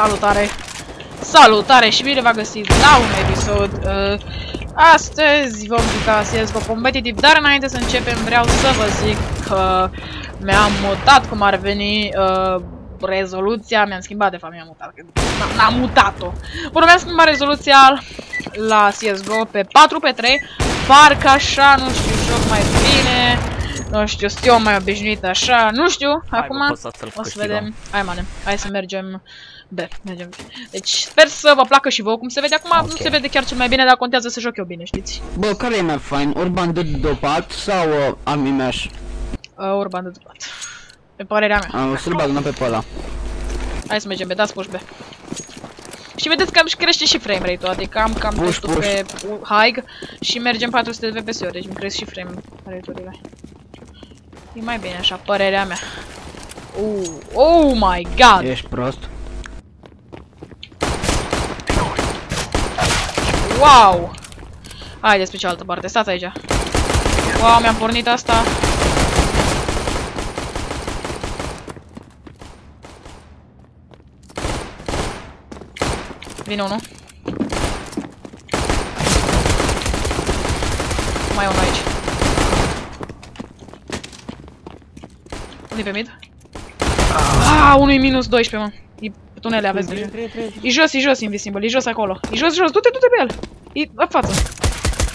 Salutare! Salutare și bine v-am găsit la un episod. Uh, astăzi vom juca CSGO Competitive, dar înainte să începem vreau să vă zic că mi-am mutat cum ar veni uh, rezoluția, mi-am schimbat de fapt, mi-am mutat, n-am mutat-o. Bun, mi-am schimbat rezoluția la CSGO pe 4 pe 3, parcă așa, nu știu, joc mai bine, nu știu, stiu mai obișnuit așa, nu știu, Hai, acum bă, să o să vedem. Hai, mane, hai să mergem B, mergem B. Deci sper să vă placă și vouă, cum se vede acum, Ok. nu se vede chiar cel mai bine, dar contează să joc eu bine, știți? Bă, care e mai fain? Urban de dopat sau uh, Amimesh? Uh, Urban de dupat. Pe părerea mea. Uh, să-l bag numai pe pe ăla. Hai să mergem B, dați push B. Și vedeți că am și crește și frame rate-ul, adică am cam Push, testul push. pe high și mergem 400 de FPS-uri, deci îmi cresc și frame rate-urile. E mai bine așa, părerea mea. Oh, oh my god! Ești prost? Wow! Haideți pe cealaltă parte, stați aici. Wow, mi-am pornit asta. Vine unul. Mai e unul aici. Unii pe mid? Ah, unul e minus 12, mă. E pe tunele, aveți deja. E jos, e jos, invisibil, e jos acolo. E jos, jos, du-te, du-te pe el. E la față.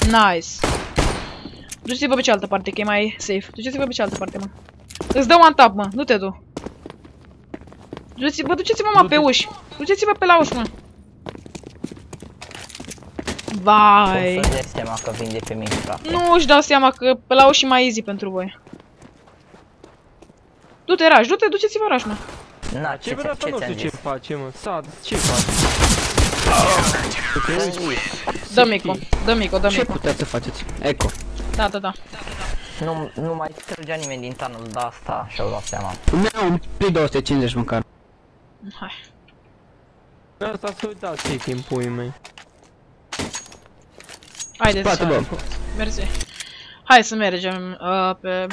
Nice. Duceți-vă pe cealaltă parte, că e mai safe. Duceți-vă pe cealaltă parte, mă. Îți dau one tap, mă, nu te du. Duceți-vă, duceți-vă, mă, pe uși. Duceți-vă pe la uși, mă. Vai. Să dai seama că vinde pe mic, frate. Nu își dau seama că pe la uși e mai easy pentru voi. Du-te, Raj, du-te, duceți-vă, Raj, mă. Na, Ce ce, vrea ți- asta ce nu ți-am știu ce zis? face, mă. Sad, ce faci? Ți-am zis. Dă mico, dă mico, dă Ce mico. puteți să faceți? Eco. Da, da, da. Nu, nu mai trăgea nimeni din tunnel de asta și-au dat seama. Mi-au un P250 măcar. Hai. Asta să uitați ce timp pui mei. Haideți. Spate, bă. Mersi. Hai să mergem uh, pe...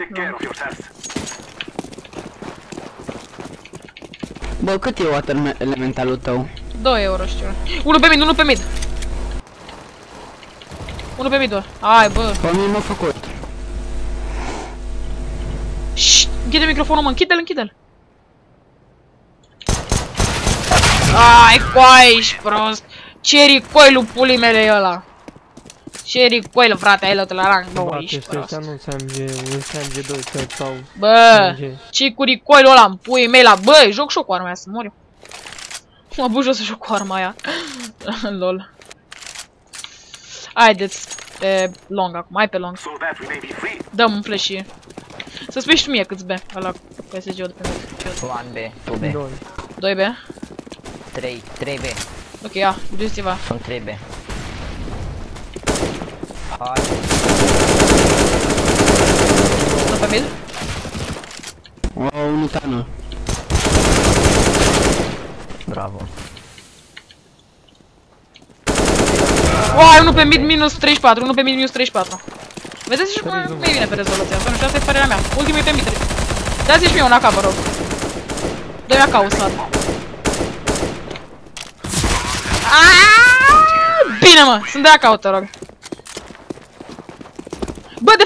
Bă, cât e water elementalul tău? 2 euro știu. Unul pe mid, unul pe mid. Unul pe mid, bă. Hai, bă. Pe mine m-a făcut. Șt, închide microfonul, mă, închide-l, închide-l. Ai, coaiș, ești prost. Ce recoil-ul pulii mele e ăla? Ce recoil, frate, ai luat la rang 2, Bă, ești chestia prost. asta nu înseamnă un SMG 2 cred sau Bă, SMG. ce cu recoil-ul ăla în puii mei la... Bă, joc și eu cu arma aia, să mor eu. Mă bug jos să joc cu arma aia. Lol. Haideți pe long acum, hai pe long. Dăm un flash -ii. Să spui și tu mie câți B, ăla cu PSG-ul de pe mine. 2. 1B, 2B, 2 B? 3, 3B. Ok, ia, duceți-vă. Sunt 3B. Hai, Unul pe mid? O, unul tunnel. bravo. Uai, unul pe mid minus 34, unul pe mid minus 34. Vedeți și cum e bine pe rezoluția asta, nu știu, asta e părerea mea. Ultimul e pe mid. Dați și mie un AK, vă rog. Dă-mi AK-ul, slat. Aaaa! Bine, mă, sunt de AK, te rog.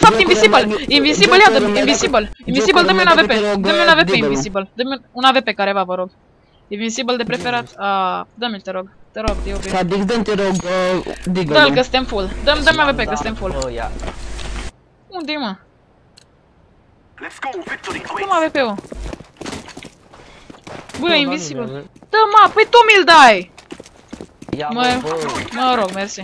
Bă, de fapt, Bă, invisible, Coleman, invisible, bă, ia, dă Coleman, invisible, dacă- invisible, bă, dă-mi un Coleman, AVP, dacă te rog, dă-mi un bă, AVP Deagle-ul. invisible, dă-mi un AVP careva, vă rog. Invisible de preferat, a, dă-mi-l, te rog, te rog, te iubesc. Sadix, dă-mi te rog, uh, Dă-l digă că suntem full. Dăm, dăm AVP că Da, suntem full. Bă, ia. Unde-i mă? Cum AVP-ul? Bă, invisibil. Dă mă, păi tu mi-l dai! Ia, Mă, bă, bă. mă rog, mersi.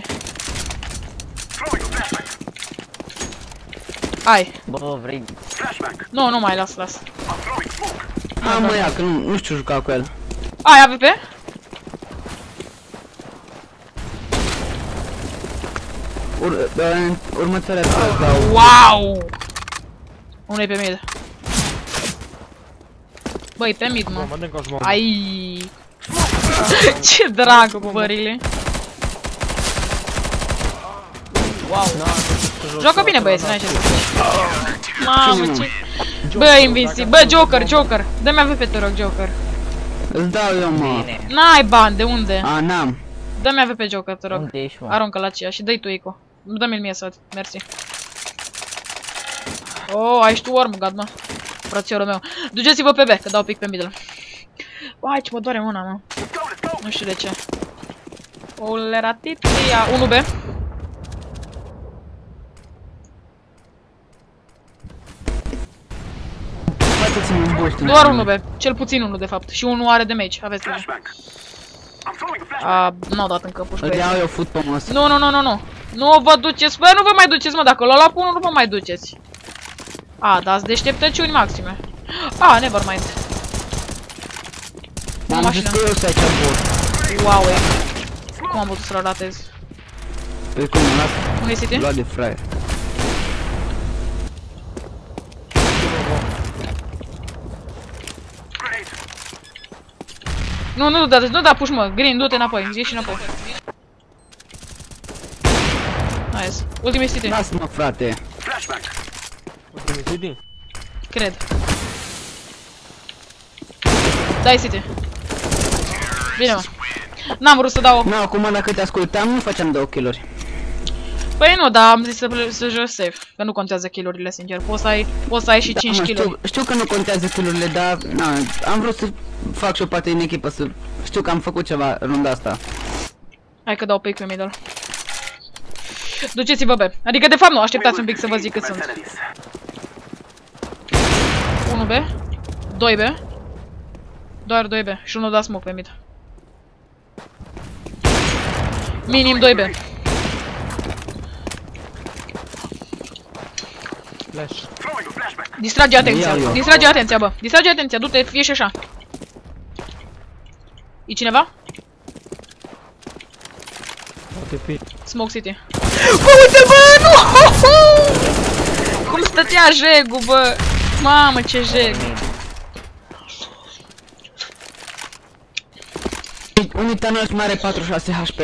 Hai. Bă, vrei... Nu, nu mai las, las. Ah, mă ia, că nu, nu știu juca cu el. Ai AVP? Ur, uh, următoarea fază dau. Wow! Unul e pe mid. Băi, pe mid, mă. Mă dă încă o Ai. Ce drag, bările. Wow. Joacă bine, băieți, n-ai ce să zici. Mamă, ce... Bă, invisi, bă, Joker, Joker. Dă-mi AVP, te rog, Joker. Îți dau eu, mă. Bine. N-ai bani, de unde? A, n-am. Dă-mi AVP Joker, te rog. Unde ești, mă? Aruncă la aceea și dă-i tu Ico. Dă-mi-l mie să văd. Mersi. Oh, ai și tu Worm God, mă. Frățiorul meu. Duceți-vă pe B, că dau pic pe middle. Vai, ce mă doare mâna, mă. Nu știu de ce. Oleratitia. 1B. Faceți-mi un boost. în Doar mine. 1B. Cel puțin unul, de fapt. Și unul are damage. Aveți grijă. A, n-au dat încă puși Îl pe iau eu football ăsta. Nu, nu, nu, nu, nu. Nu vă duceți, bă, nu vă mai duceți, mă, dacă l-a luat pe unul, nu vă mai duceți. A, dați deșteptăciuni maxime. A, never mind. M-am mașină. zis că eu să aici boost. Wow, e. Cum am putut să-l ratez? Păi cum, mă las Unde este? luat de fraier. Nu, nu, da, nu da, puși, mă. Green, du-te înapoi, ieși înapoi. Nice. Ultimul este Lasă-mă, frate. Ultimul CD. cred. Dai City. Bine, mă. N-am vrut să dau... Nu, acum dacă te ascultam, nu făceam două kill-uri. Păi nu, dar am zis să, să joci safe. Că nu contează kill-urile, sincer. Poți să ai, poți să ai și 5 Da, mă, kill-uri. știu, știu că nu contează kill-urile, dar na, am vrut să fac și o parte din echipă, să știu că am făcut ceva runda asta. Hai că dau pick pe middle. Duceți-vă B. Adică, de fapt, nu, așteptați un pic să vă zic cât sunt. 1B, 2B, doar 2B și unul da smoke pe mid. Minim 2B. Flash. Distrage atenția, Ia eu. distrage atenția, bă. Distrage atenția, du-te, fie și așa. E cineva? Poate fi. Smoke City. Bă, uite, bă, nu! Cum stătea jegul, bă? Mamă, ce jeg. Unii tunnels mai are 46 HP.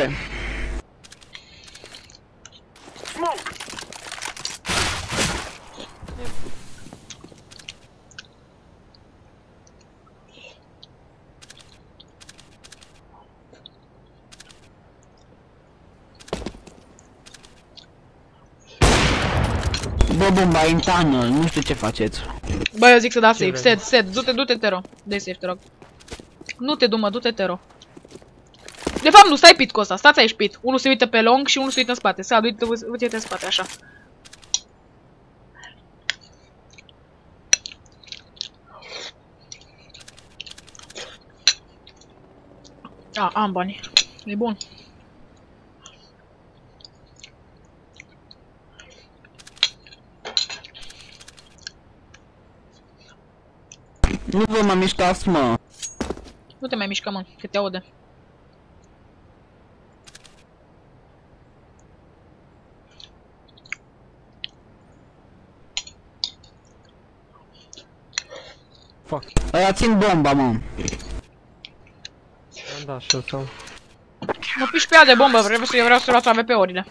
Bă, bomba e în tunnel, nu știu ce faceți. Bă, eu zic să da safe. vrei? Set, set. Du-te, du-te, Tero. de safe, te rog. Nu te du, mă, du-te, Tero. De fapt, nu, stai pit cu ăsta. Stați aici pit. Unul se uită pe long și unul se uită în spate. Să uite, uite în spate, așa. A, am bani. E bun. Nu vă mă mișcați, mă. Nu te mai mișcă, mă, că te aude. Fuck. Aia țin bomba, mă. Am dat și eu sau... Mă piși pe ea de bombă, vreau să eu vreau să luați AVP-urile.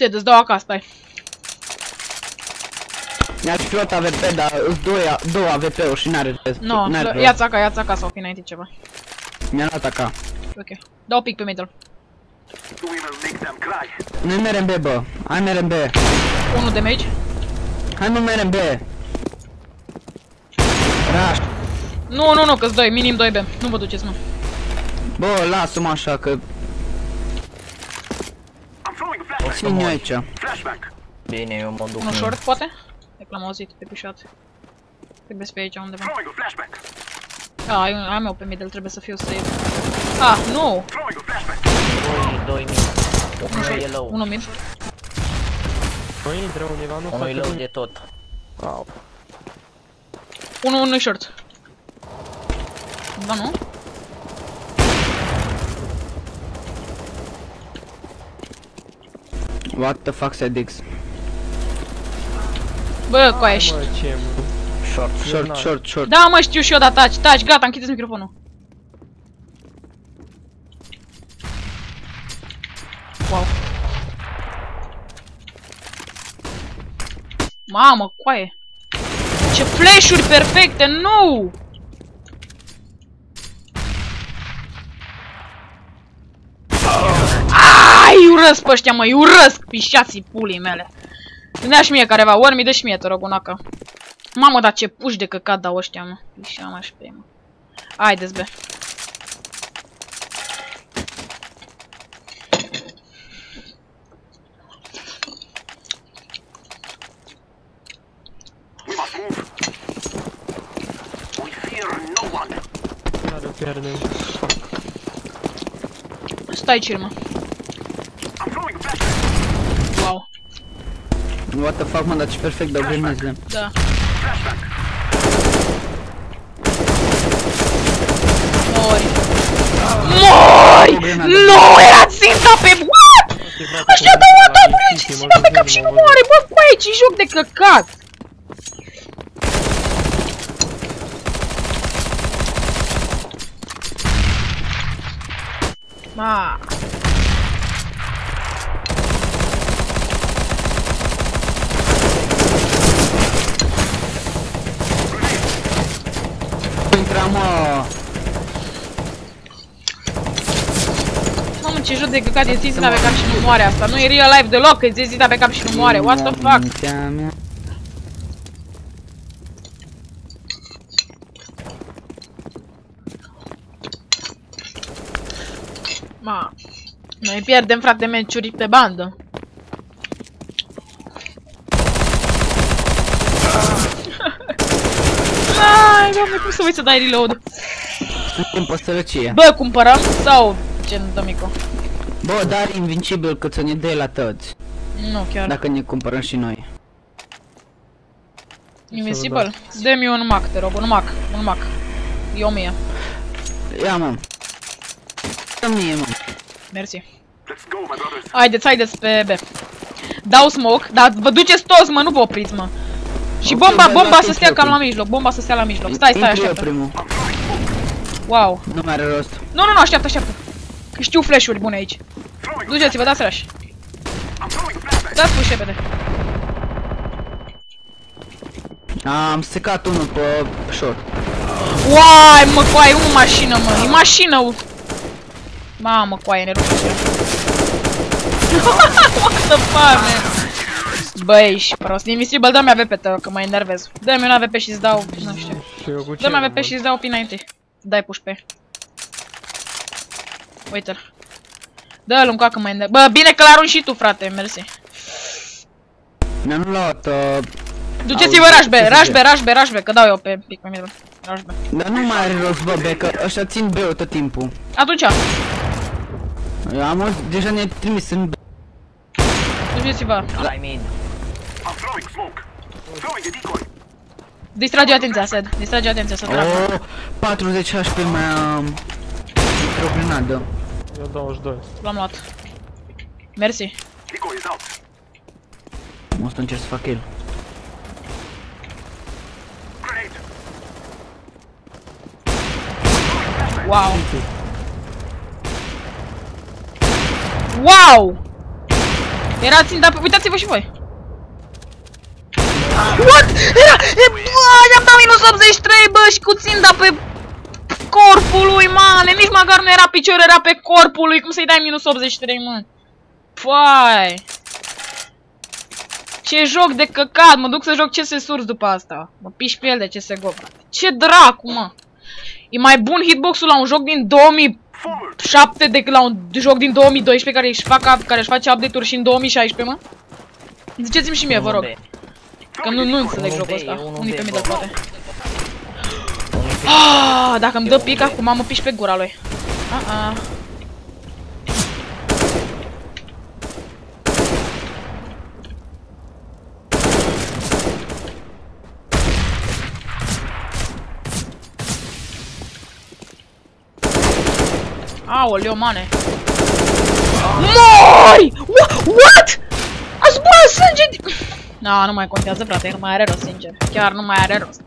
Se, îți dau acasă, stai. Mi-aș fi luat AVP, dar îți două, două AVP-uri și n-are Nu, n-are no, rost. ia-ți acasă, ia-ți acasă, sau fi înainte ceva. Mi-a luat acá. Ok. Dau pic pe middle. Nu merem B, bă. Hai merem B. 1 damage. Hai mă merem B. Rush. Nu, nu, nu, că-s 2, minim 2B. Nu vă duceți, mă. Bă, lasă-mă așa că O să țin eu mori. aici. Bine, eu mă duc. Un în- short, poate? E că l-am auzit pe pișat. Trebuie să fie aici undeva. A, ai, am eu pe middle, trebuie să fiu safe. Ah, nu! Doi, doi mii. Unul e low. Unul mid. Nu intră undeva, nu Unul e low face de tot. Au. Unul, unul short. Ba nu? What the fuck, Sedix? Bă, coaie, Mă, ce mă. Short. Short, short, short. Da, mă, știu și eu, dar taci, taci, gata, închideți microfonul. Wow. Mamă, coaie. Ce flash-uri perfecte, nu! Ai, urăsc pe ăștia, mă, îi urăsc, pișații pulii mele. Dă și mie careva, ori mi dă și mie, te rog, unaca. Mamă, dar ce puși de căcat dau ăștia, mă. Pișa mă și pe ei, mă. Haideți, be. We must move. We fear no one. Iar o pierdem. Stai chill, mă. I'm throwing a flashbang. Wow. What the fuck, mă, dar ce perfect dau grenazele. Da. Flashbang. Mori. Mori! Nu, era ținta pe... What? Ăștia dau atacurile și ținta pe cap și nu moare, bă, coaie, ce joc de căcat! Ma. Intra, mă. Mamă, ce joc de căcat, e ținta pe cap și nu moare asta. Nu e real life deloc, că e ținta pe cap și nu moare. What the fuck? Mintea mea. Ma. Noi pierdem, frate, meciuri pe bandă. Ai, doamne, cum să voi să dai reload? Suntem pe sărăcie. Bă, cumpărăm sau ce dă mico? Bă, dar invincibil că ți ne dă la toți. Nu, chiar. Dacă ne cumpărăm și noi. Invincible? Dă-mi un mac, te rog, un mac, un mac. E o mie. Ia, mă. Dă mie, mă. Mersi. Let's go, my brothers. Haideți, haideți pe B. Dau smoke, dar vă duceți toți, mă, nu vă opriți, mă. Și Ok, bomba, bă, bomba lasă să stea eu cam la prim. mijloc, bomba să stea la mijloc. Stai, stai, Intru eu așteaptă. primul. Wow. Nu mai are rost. Nu, nu, nu, așteaptă, așteaptă. Că știu flash-uri bune aici. Throwing. Duceți-vă, dați rush. I'm throwing a flashbang. Dați push repede. Am secat unul pe short. Uai, mă, coaie, o mașină, mă. E mașină. Mamă, coaie, ne rup What the fuck, man? Bă, ești prost. Invisible, dă-mi AVP, te rog, că mă enervez. Dă-mi un AVP și-ți dau, nu știu. Și eu cu ce? Dă-mi mă AVP văd? și-ți dau pin înainte. Dai push pe. Uite-l. Dă-l un coacă mă enervez. Bă, bine că l-arunci și tu, frate, mersi. Mi-am luat, uh, Duceți-vă Auzi, rush B, ce să rush B, zic? rush B, rush B, că dau eu pe pic pe mine. Rush B. dar nu mai are rost, bă, be, că ăștia țin B-ul tot timpul. Atunci, Eu am auzit, deja ne-ai trimis în B. duceți-vă. I mid. I'm throwing smoke. Throwing a decoy. Distrage atenția, Sed. Distrage atenția să tragă. Oh, 40 HP mai am. Într-o grenadă. Eu 22. L-am luat. Mersi. O să încerc să fac kill. Grenade. Wow. Wow! Era ținta pe... Uitați-vă și voi. What? Era... E, bă, i-am dat minus 83, bă, și cu ținta pe corpul lui, mane. Nici măcar nu era picior, era pe corpul lui. Cum să-i dai minus 83, mă? Păi. Ce joc de căcat, mă duc să joc CS Source după asta. Mă piși pe el de CSGO, frate. Ce dracu, mă. E mai bun hitbox-ul la un joc din 2007 Forward. decât la un joc din 2012 care își, fac, up- care își face update-uri și în 2016, mă? Ziceți-mi și mie, vă rog. Că nu, nu înțeleg Unul jocul B, ăsta. unul Unii pe B, middle, bă. poate. Ah, dacă îmi dă pic acum, mă piși pe gura lui. Ah, ah. Aoleu, mane. Mori! Wha- What? A zburat sânge din... Na, nu mai contează, frate, nu mai are rost, sincer. Chiar nu mai are rost.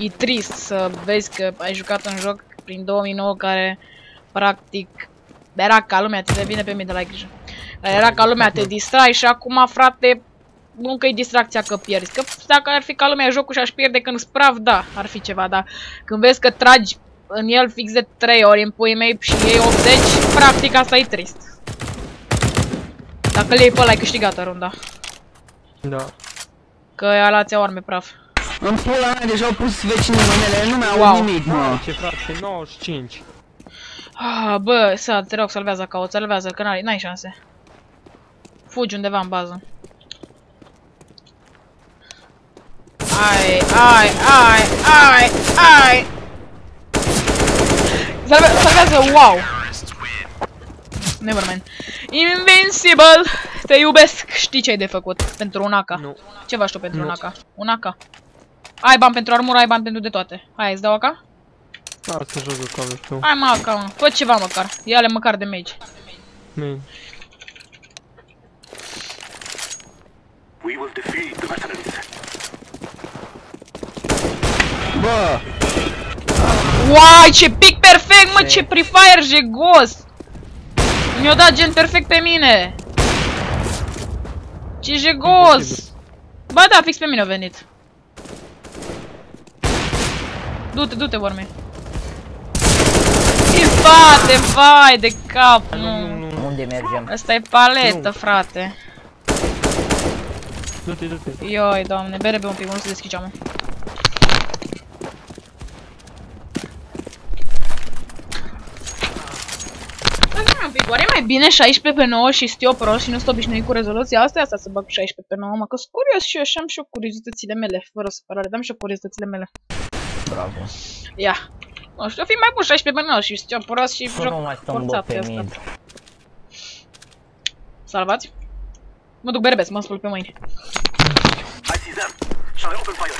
E trist să vezi că ai jucat un joc prin 2009 care, practic, era ca lumea, te devine pe mine de la grijă. Era ca lumea, te distrai și acum, frate, nu că e distracția că pierzi. Că dacă ar fi ca lumea jocul și aș pierde când sprav, da, ar fi ceva, dar când vezi că tragi în el fix de 3 ori în puii mei și iei 80, practic asta e trist. Dacă le iei pe ăla, ai câștigat runda. Da. Că ăla ți-au arme praf. În pula mea deja au pus vecinii mele, nu mai au Wow. nimic, mă. Ce frate, 95. Ah, bă, să te rog, salvează ca o salvează, că n-ai, n-ai șanse. Fugi undeva în bază. Ai, ai, ai, ai, ai! Salve salvează, wow! Nevermind. Invincible! Te iubesc! Știi ce ai de făcut pentru un AK? Nu. Ce faci tu pentru Nu. un AK? Un AK. Ai bani pentru armură, ai bani pentru de toate. Hai, îți dau AK? Asta jocul ca nu știu. Hai mă AK, mă. Fă ceva măcar. Ia-le măcar de mage. Man. We will defeat the mercenaries. Bă, Uai, ce pic perfect, mă, ce prefire jegos! Mi-o dat gen perfect pe mine! Ce jegos! Imposibil. Ba da, fix pe mine a venit. Du-te, du-te, vorme. În spate, vai de cap, Nu, nu, nu. nu. Unde mergem? Asta e paletă, Nu. frate. Du-te, du-te. Ioi, doamne, bere pe un pic, nu se deschid geamul. Stai un pic, oare e mai bine 16 pe 9 și stiu prost și nu sunt obișnuit cu rezoluția asta? Asta să bag 16 pe 9, mă, că sunt curios și eu și am și eu curiozitățile mele, fără supărare, dăm și eu curiozitățile mele. Bravo. Ia. Nu știu, fi mai bun 16 pe 9 și stiu prost și Să nu mai joc stăm bă forțat pe asta. mid. Salvați? Mă duc berbesc, mă spăl pe mâini. Și see them. Shall I open fire?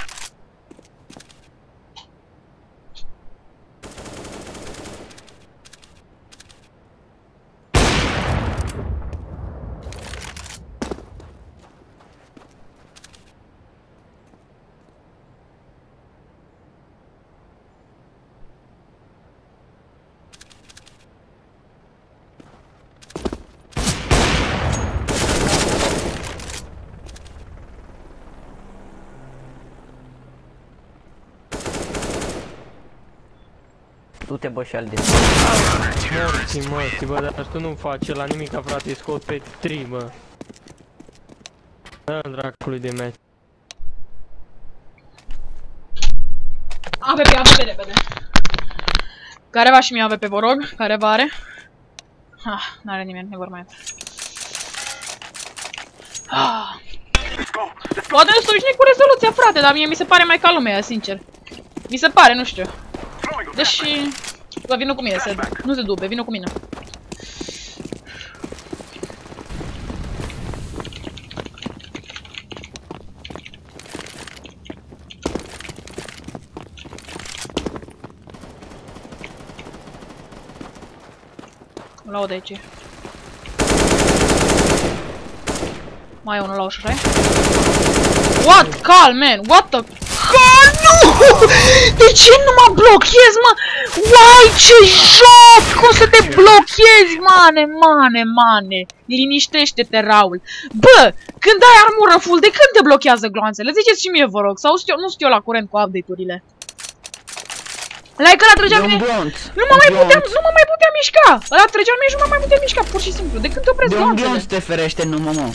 Du-te bă și al de Morți, morți, bă, dar tu nu faci la nimica, frate, scot pe 3, bă. Da, dracului de match. AVP, AVP repede. Careva și mie AVP, vă rog. Careva are. Ah, n-are nimeni, ne vor mai Ah. Let's go. Let's go. Poate nu sunt obișnuit cu rezoluția, frate, dar mie mi se pare mai ca lumea, sincer. Mi se pare, nu știu. Throwing a Deși... Bă, vină cu mine, se... nu se dube, vină cu mine. Îl aud aici. Mai e unul la ușă, așa What? Cal, man! What the... Cal, nu! De ce nu mă blochezi, mă? Uai, ce joc! Cum să te blochezi, mane, mane, mane? Liniștește-te, Raul. Bă, când ai armură full, de când te blochează gloanțele? Ziceți și mie, vă rog. Sau știu, nu știu eu la curent cu update-urile. Like ăla trăgea e un mine... blond. Nu mă mai Un puteam, blond. nu mă mai puteam mișca! Ăla trăgea mine și nu mă mai puteam mișca, pur și simplu. De când te opresc De un gloanțele? blond te ferește numai, mă.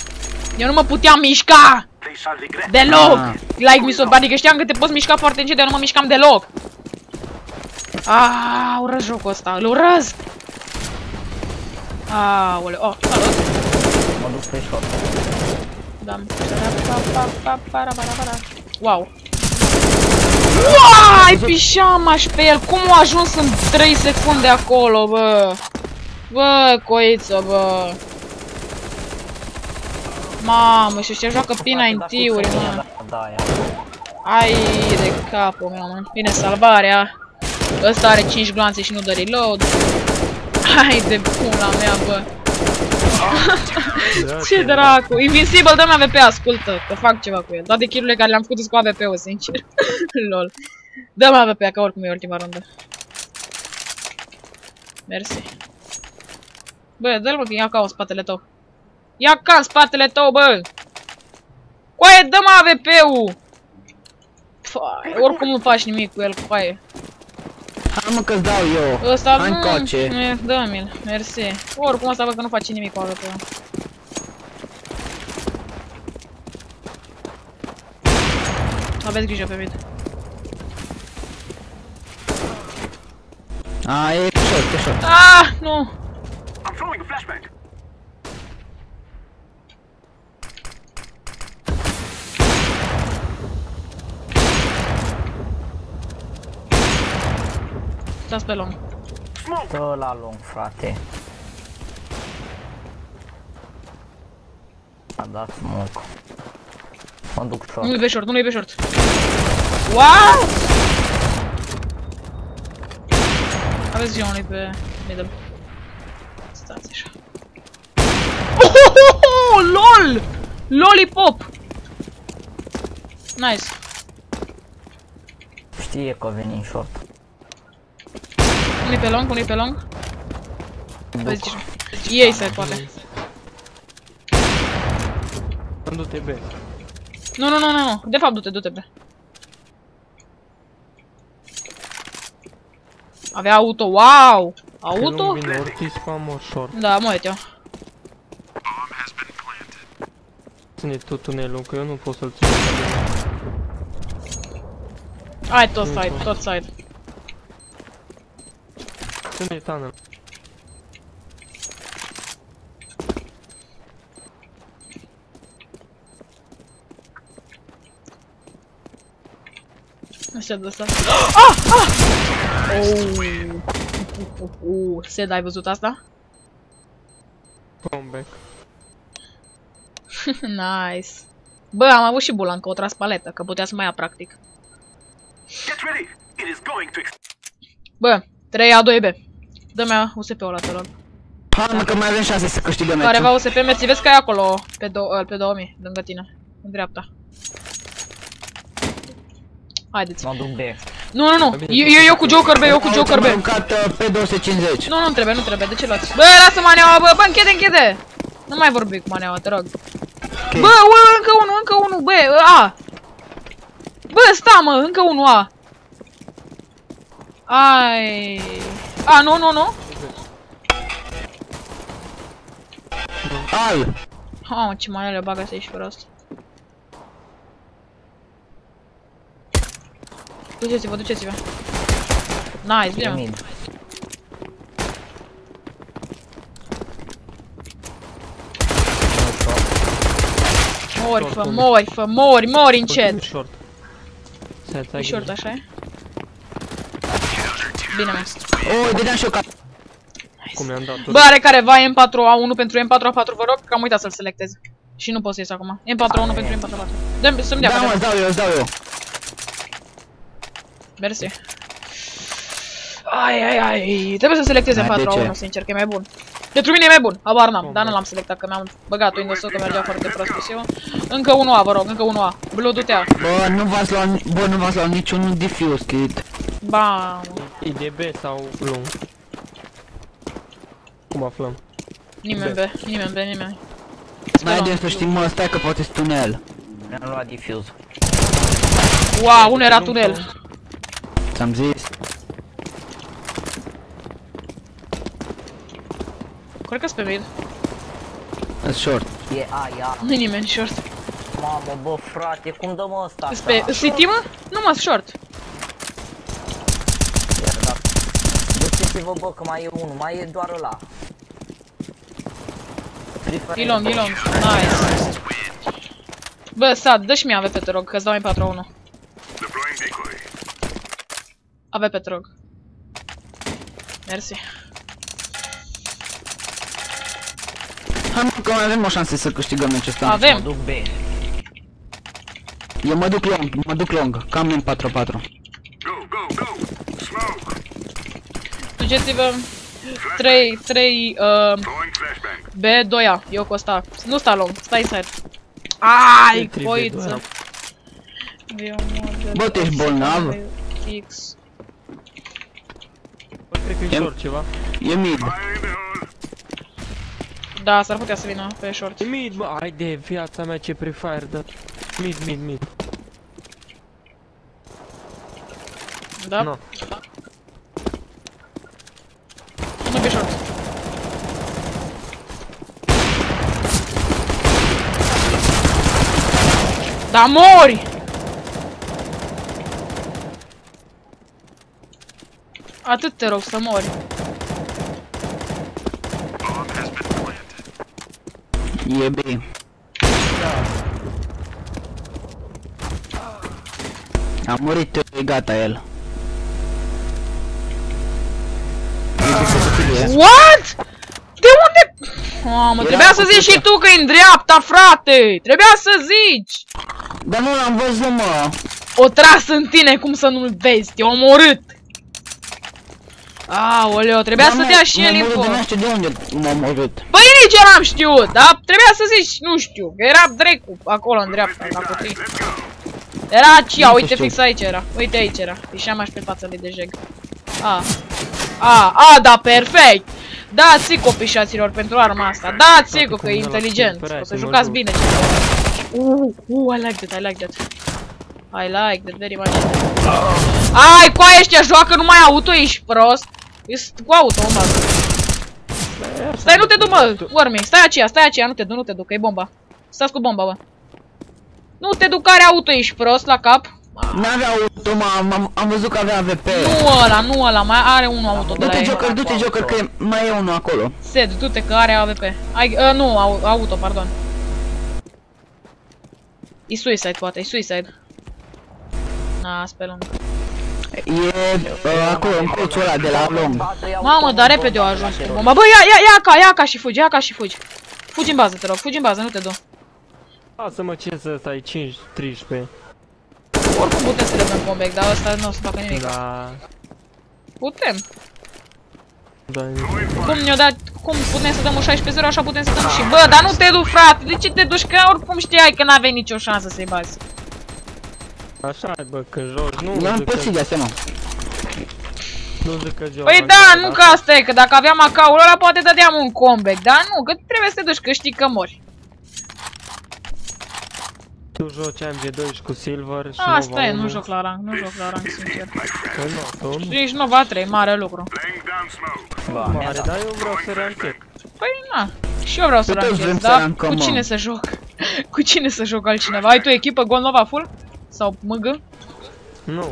Eu nu mă puteam mișca! They shall regret. Deloc! Ah. Like mi s-o, adică știam că te poți mișca foarte încet, dar nu mă mișcam deloc. Ah, urăsc jocul ăsta, îl urăsc! Aoleu, oh, salut! Mă duc pe short. Da. Wow! Uai, pișamaș pe el, cum a ajuns în 3 secunde acolo, bă? Bă, coiță, bă! Mamă, și ăștia joacă prin INT-uri, mă. Da, da, aia. Ai de capul meu, mă. Bine, salvarea. Ăsta are 5 gloanțe și nu dă reload. Hai de pula mea, bă. Da, Ce dracu. Invincible, dă-mi AVP, ascultă. Că fac ceva cu el. Toate kill care le-am făcut sunt cu AVP-ul, sincer. Lol. Dă-mi AVP, că oricum e ultima rundă. Mersi. Bă, dă-l mă, că ia ca în spatele tău. Ia ca în spatele tău, bă! Coaie, dă-mă AVP-ul! Fai, oricum nu faci nimic cu el, coaie. Hai mă că-ți dau eu. Ăsta Hai nu... încoace. nu- Dă-mi-l, mersi. Oricum ăsta văd că nu face nimic cu AVP-ul. Aveți grijă pe mid. A, e short, e short. Ah, nu! I'm throwing a flashbang. Stați pe long. Smoke. Stă la lung, frate. A dat smoke. Mă duc short. Nu-i pe short, nu-i pe short. Wow! Aveți grijă, unui pe middle. Stați așa. Oh, oh, oh, LOL! Lollipop! Nice. Știe că veni în short. Unii pe long, unii pe long. Aveți grijă. Ei se poate. Du-te B. Nu, nu, nu, nu, nu. De fapt, du-te, du-te pe. Avea auto, wow! Că Auto? nu vine orti spam or short. Da, mă uit eu. Ține tu tunelul, că eu nu pot să-l țin. așa bine. Hai, tot side, tot side. Ține tunnel. Așa de asta. Ah! Ah! Oh! Uh, uh, uh. Sed, ai văzut asta? Comeback. nice. Bă, am avut și bulancă, o tras paletă, că putea să mai ia practic. Get ready. It is going to ex- Bă, 3A2B. Dă-mi USP-ul ăla, te rog. Hai mă că mai avem șanse să câștigăm meciul. Careva USP, mersi, vezi că e acolo, pe, do pe 2000, lângă tine, în dreapta. Haideți. Mă duc B. Nu, nu, nu, eu, eu, eu cu Joker B, eu cu Joker B. Am aruncat uh, pe 250. Nu, nu trebuie, nu trebuie, de ce luați? Bă, lasă maneaua, bă, bă, închide, închide! Nu mai vorbi cu maneaua, te rog. Bă, ue, încă unul, încă unul, bă, a! Bă, sta, mă, încă unul, a! Ai... A, nu, nu, nu? Al! Ha, ce manele bagă să aici fără asta. Duceți-vă, duceți-vă. Nice, E bine. mă. mid. Mori, fă, mori, fă, mori, mori încet. Short. Să E short, așa e? Bine, mă. O, dădeam și eu ca... Cum i-am dat Bă, are careva M4A1 pentru M4A4, vă rog, că am uitat să-l selectez. Și nu pot să ies acum. M4A1 pentru M4A4. Dă-mi, să-mi dea Da, mă, careva. îți dau eu, îți dau eu. Mersi. Ai, ai, ai. Trebuie să selectez Hai, de M4A1, ce? sincer, că e mai bun. Pentru mine e mai bun, habar n-am, Bun, dar nu bun. l-am selectat, că mi-am băgat Windows că mergea foarte prost cu eu. Încă 1A, vă rog, încă 1A. Blue, du-te A. Bă, nu v-ați luat, bă, nu v-ați luat niciunul diffuse kit. Bam. E de B sau lung? Cum aflăm? Nimeni B. be, nimeni be, nimeni. Mai de să știm, mă, stai că poate tunel. Mi-am luat diffuse. Wow, unul era tunel. Ți-am zis. Cred că-s pe mid. Îți short. E A, e A. Nu-i nimeni short. Mamă, bă, frate, cum dăm ăsta? Îs pe City, mă? Nu mă, short. Duceți-vă, bă, că mai e unul, mai e doar ăla. Free Fire. E long, e long. Nice. Bă, Sad, dă-și mie AVP, te rog, că-ți dau mai 4 1 Deploying decoy. AVP, te rog. Mersi. Hai mă, că mai avem o șansă să câștigăm meciul ăsta. Mă Avem. duc B. Eu mă duc long, mă duc long, cam în 4-4. Duceți-vă 3, 3, uh, Throwing flashbang. B, 2A. Eu cu ăsta. Nu sta long, stai inside. Ai, E trei coiță. B2A. Bă, tu ești bolnav? X. Bă, cred că e Em- short ceva. E mid. Fire in the hole. Da, s-ar putea să vină pe short. E mid, bă, hai de viața mea ce prefire dă. Mid, mid, mid. Da? No. Nu pe short. Da mori! Atât te rog să mori. E B. A murit, e gata el. What? De unde? Mamă, Era trebuia să cu zici și tută. tu că e în dreapta, frate! Trebuia să zici! Dar nu l-am văzut, mă. O tras în tine, cum să nu-l vezi, te-a omorât! Aoleo, trebuia să dea și el info. Nu știu de unde m-a omorât. Păi nici eu n-am știut, dar trebuia să zici, nu știu, că era Dracu acolo în dreapta, la cutii. Era Cia, Nu uite știu. fix aici era, uite aici era, ieșea mai pe fața lui de jeg. A, a, a, da, perfect! Dați-i copișaților pentru arma asta, dați-i că e când ăla inteligent, cumpărai o să să mă jucați joc. bine. Uh, uh, I like that, I like that. I like that very much. Ai, coaie ăștia joacă numai auto, ești prost. Ești cu auto, mă. Stai, nu te du, mă, Wormy, stai aceea, stai aceea, nu te du, nu te du, că e bomba. Stați cu bomba, bă. Nu te du, care auto, ești prost la cap? N-avea auto, mă, am, am, am văzut că avea AVP. Nu ăla, nu ăla, mai are unul auto de la Du-te, el. Joker, du-te, Joker, că e- mai e unul acolo. Sed, du-te că are AVP. Ai, uh, nu, au, auto, pardon. E suicide, poate, e suicide. Na, spelăm. E uh, acolo, în colțul ăla de la long. Mamă, dar repede au ajuns cu bomba. Bă, ia, ia, ia ca, ia ca și fugi, ia ca și fugi. Fugi în bază, te rog, fugi în bază, nu te du. Lasă-mă ce să stai 5-13. Oricum putem să le dăm comeback, dar ăsta nu o să facă nimic. Da. Putem. Da. Cum ne-o dat, cum putem să dăm un 16-0, așa putem să dăm și... Bă, dar nu te du, frate, de ce te duci? Că oricum știai că n-aveai nicio șansă să-i bazi. Așa, bă, când joci, nu Eu am zic că, pățit de asemenea. nu zic că joci. Păi da, nu că asta e, că dacă aveam acaul ăla poate dădeam un comeback, dar nu, că trebuie să te duci, că știi că mori. Tu joci MG2 cu Silver și Asta e, Nova nu 1. joc la rang, nu joc la rang, sincer. Păi nu, tu nu. Ești Nova 3, mare lucru. Laying down smoke. Mare, dar eu vreau să ranchet. Păi na, și eu vreau să Pe toți ranchez, vrem să dar rancăm, cu mă. cine să joc? cu cine să joc altcineva? Ai tu echipă Gol Nova full? Sau MG? Nu.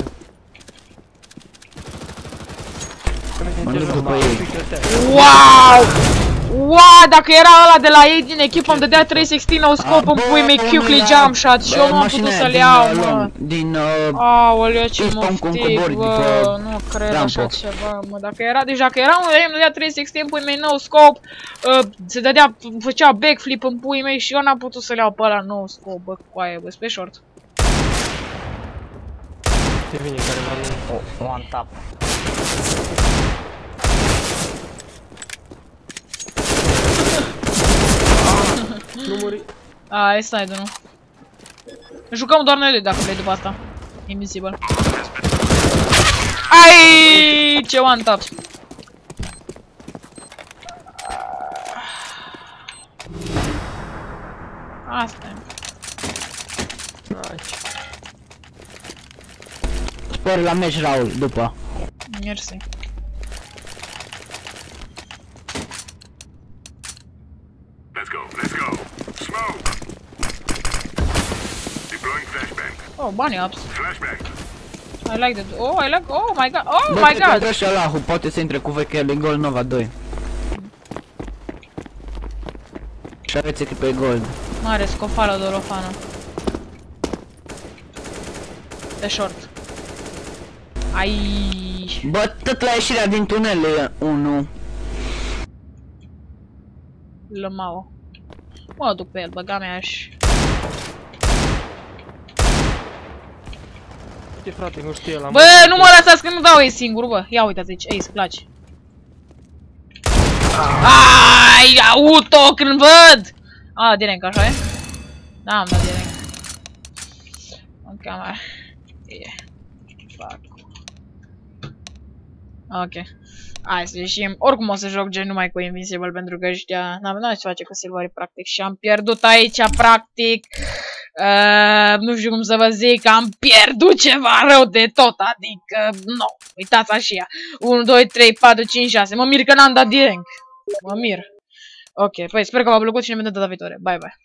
Mă duc după ei. Wow! Wow, dacă era ăla de la ei din echipă îmi dădea 316 no scope în pui mei quickly jump shot și eu nu am putut să-l iau, mă. Din, uh, Aoleu, ce Ești pe un moftic, cobor bă, după nu cred rampă. așa ceva, mă, dacă era, deci dacă era unul de ei, îmi dădea 316 în pui mei, no scope, uh, se dădea, făcea backflip în pui mei și eu n-am putut să-l iau pe ăla no scope, bă, cu aia, bă, pe short. Ce vine care m-a luat. O- One tap. Nu muri. A, e side nu. Jucăm doar noi doi dacă vrei după asta. Invisible. Ai, ce one tap. Asta e. Nice. Sper la meci, Raul, după. Mersi. Oh, bunny ups. Flashbang. I like that. Oh, I like. Oh my god. Oh Bă, my cred că god. dă și ăla, poate să intre cu VK de Gold Nova 2. Și aveți echipe Gold. Mare scofală dolofană. Pe short. Ai. Bă, tot la ieșirea din tunel e unul. Lămau. Mă duc pe el, băga mea și... Ce frate, nu știe la Bă, nu mă lăsați că nu dau ei singur, bă. Ia uitați aici, ei, îți place. Ai, auto când văd! A, direct, așa e? Da, am dat direct. În camera. E. Fac. Ok. Hai să ieșim. Oricum o să joc gen numai cu Invincible pentru că ăștia n-am n-am ce face cu Silvery practic și am pierdut aici practic. Uh, nu știu cum să vă zic, am pierdut ceva rău de tot, adică, nu, uitați așa. 1, 2, 3, 4, 5, 6, mă mir că n-am dat direct. Mă mir. Ok, păi sper că v-a plăcut și ne vedem data viitoare. Bye, bye.